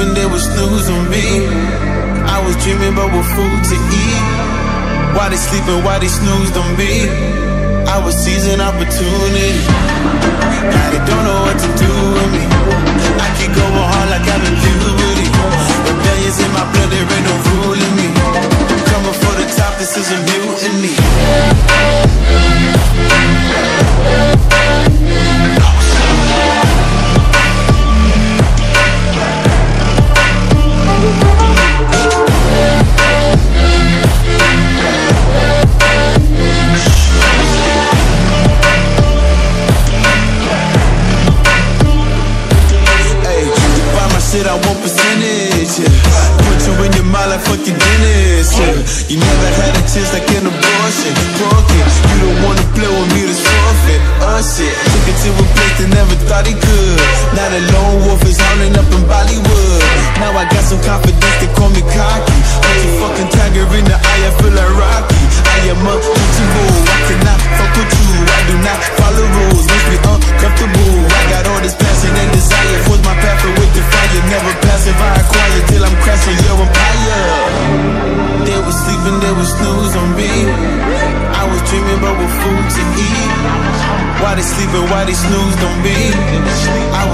hoping they snooze on me. I was dreaming about what food to eat. Why they sleeping, why they snooze on me? I was seizing opportunity. Now they don't know what to mind like fucking Yeah. You never had a chance like an abortion. Broken. You don't wanna play with me, that's forfeit. Uh, shit. Took it to a place that never thought he could. About what food to eat. Why they sleeping, why they snoozed on me? I.